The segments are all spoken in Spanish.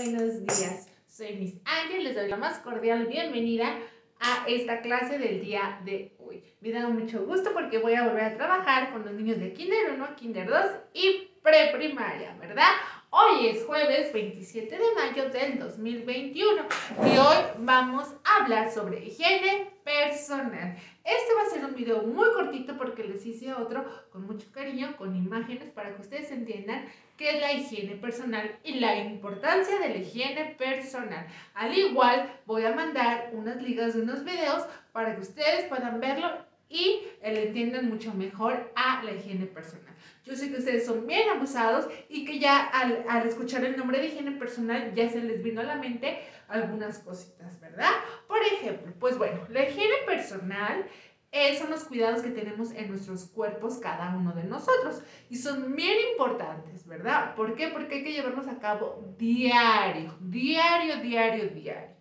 buenos días. Soy Miss Ángel, les doy la más cordial bienvenida a esta clase del día de hoy. Me da mucho gusto porque voy a volver a trabajar con los niños de Kinder 1, Kinder 2 y preprimaria, ¿verdad? Hoy es jueves 27 de mayo del 2021 y hoy vamos a hablar sobre higiene personal. Este va a ser un video muy cortito porque les hice otro con mucho cariño, con imágenes para que ustedes entiendan qué es la higiene personal y la importancia de la higiene personal. Al igual voy a mandar unas ligas de unos videos para que ustedes puedan verlo y le entiendan mucho mejor a la higiene personal. Yo sé que ustedes son bien abusados y que ya al, al, escuchar el nombre de higiene personal ya se les vino a la mente algunas cositas, ¿verdad? Por ejemplo, pues bueno, la higiene personal eh, son los cuidados que tenemos en nuestros cuerpos cada uno de nosotros y son bien importantes, ¿verdad? ¿Por qué? Porque hay que llevarlos a cabo diario, diario, diario, diario.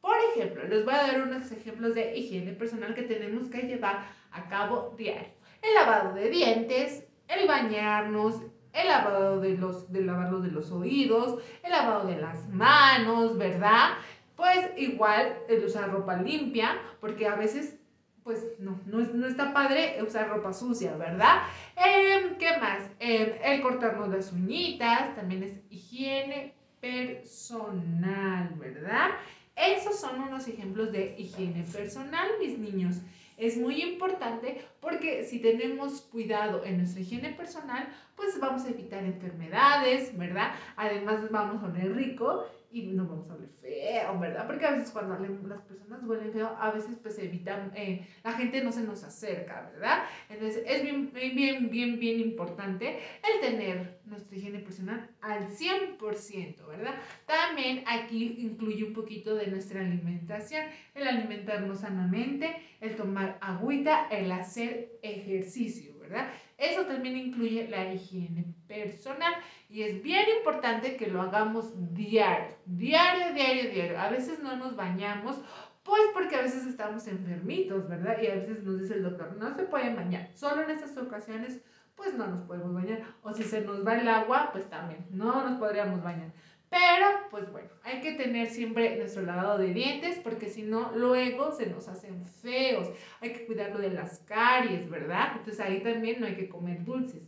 Por ejemplo, les voy a dar unos ejemplos de higiene personal que tenemos que llevar a cabo diario. El lavado de dientes, el bañarnos, el lavado de los, de lavarlos de los oídos, el lavado de las manos, ¿verdad? Pues igual el usar ropa limpia, porque a veces, pues no, no, no está padre usar ropa sucia, ¿verdad? Eh, ¿Qué más? Eh, el cortarnos las uñitas, también es higiene personal, ¿verdad? Esos son unos ejemplos de higiene personal, mis niños. Es muy importante porque si tenemos cuidado en nuestra higiene personal, pues vamos a evitar enfermedades, ¿verdad? Además vamos a oler rico y no vamos a oler feo, ¿verdad? Porque a veces cuando las personas huelen feo, a veces pues evitan, eh, la gente no se nos acerca, ¿verdad? Entonces es bien, bien, bien, bien importante el tener nuestra higiene personal al 100%, ¿verdad? También aquí incluye un poquito de nuestra alimentación, el alimentarnos sanamente, el tomar agüita, el hacer ejercicio, ¿verdad? Eso también incluye la higiene personal y es bien importante que lo hagamos diario, diario, diario, diario. A veces no nos bañamos, pues porque a veces estamos enfermitos, ¿verdad? Y a veces nos dice el doctor, no se pueden bañar. Solo en estas ocasiones, pues no nos podemos bañar. O si se nos va el agua, pues también no nos podríamos bañar. Pero, pues bueno, hay que tener siempre nuestro lavado de dientes porque si no, luego se nos hacen feos. Hay que cuidarlo de las caries, ¿verdad? Entonces ahí también no hay que comer dulces.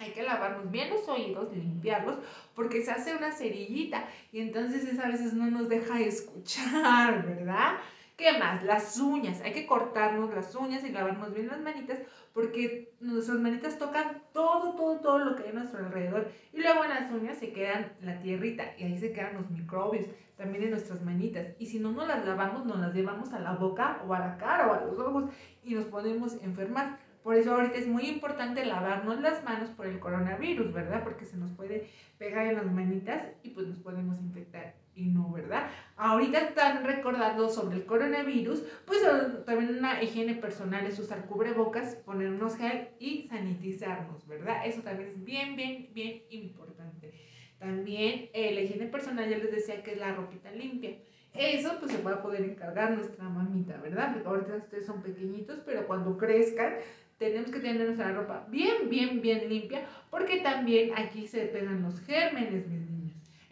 Hay que lavarnos bien los oídos, limpiarlos, porque se hace una cerillita y entonces esa a veces no nos deja escuchar, ¿verdad? ¿Qué más? Las uñas. Hay que cortarnos las uñas y lavarnos bien las manitas porque nuestras manitas tocan todo, todo, todo lo que hay a nuestro alrededor. Y luego en las uñas se quedan la tierrita y ahí se quedan los microbios también en nuestras manitas. Y si no nos las lavamos, nos las llevamos a la boca o a la cara o a los ojos y nos podemos enfermar. Por eso ahorita es muy importante lavarnos las manos por el coronavirus, ¿verdad? Porque se nos puede pegar en las manitas y pues nos podemos infectar y no, ¿verdad? Ahorita están recordando sobre el coronavirus, pues también una higiene personal es usar cubrebocas, ponernos gel y sanitizarnos, ¿verdad? Eso también es bien, bien, bien importante. También eh, la higiene personal, ya les decía que es la ropita limpia. Eso pues se va a poder encargar nuestra mamita, ¿verdad? Ahorita ustedes son pequeñitos, pero cuando crezcan tenemos que tener nuestra ropa bien, bien, bien limpia, porque también aquí se pegan los gérmenes, mis.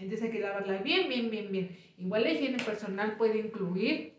Entonces hay que lavarla bien, bien, bien, bien. Igual la higiene personal puede incluir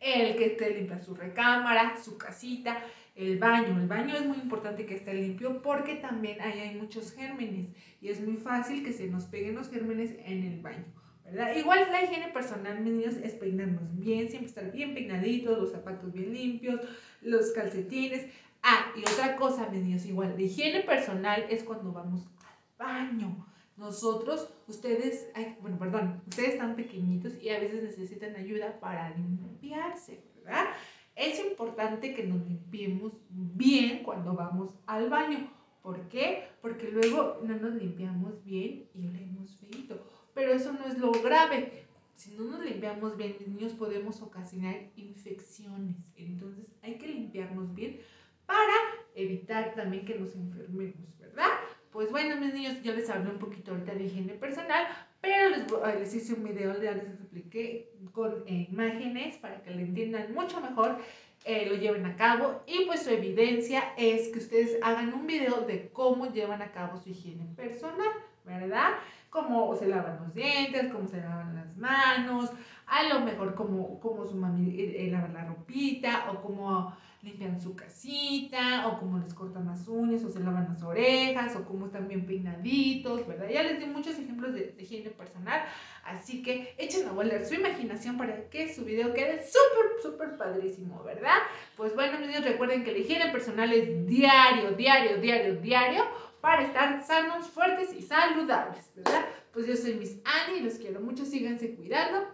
el que esté limpia su recámara, su casita, el baño. El baño es muy importante que esté limpio porque también ahí hay muchos gérmenes y es muy fácil que se nos peguen los gérmenes en el baño. ¿verdad? Igual la higiene personal, mis niños, es peinarnos bien, siempre estar bien peinaditos, los zapatos bien limpios, los calcetines. Ah, y otra cosa, mis niños, igual, la higiene personal es cuando vamos al baño. Nosotros, ustedes, bueno, perdón, ustedes están pequeñitos y a veces necesitan ayuda para limpiarse, ¿verdad? Es importante que nos limpiemos bien cuando vamos al baño. ¿Por qué? Porque luego no nos limpiamos bien y olemos feito. Pero eso no es lo grave. Si no nos limpiamos bien, niños podemos ocasionar infecciones. Entonces hay que limpiarnos bien para evitar también que nos enfermemos, ¿verdad? Pues bueno, mis niños, yo les hablé un poquito ahorita de higiene personal, pero les, les hice un video, ya les expliqué con eh, imágenes para que le entiendan mucho mejor eh, lo lleven a cabo y pues su evidencia es que ustedes hagan un video de cómo llevan a cabo su higiene personal, ¿verdad? Cómo se lavan los dientes, cómo se lavan las manos, a lo mejor cómo, cómo su mami eh, eh, lava la ropita o cómo limpian su casita, o cómo les cortan las uñas, o se lavan las orejas, o cómo están bien peinaditos, ¿verdad? Ya les di muchos ejemplos de, de higiene personal, así que echen a volar su imaginación para que su video quede súper, súper padrísimo, ¿verdad? Pues bueno, niños, recuerden que la higiene personal es diario, diario, diario, diario, para estar sanos, fuertes y saludables, ¿verdad? Pues yo soy Miss Annie, los quiero mucho, síganse cuidando.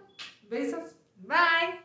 Besos, bye.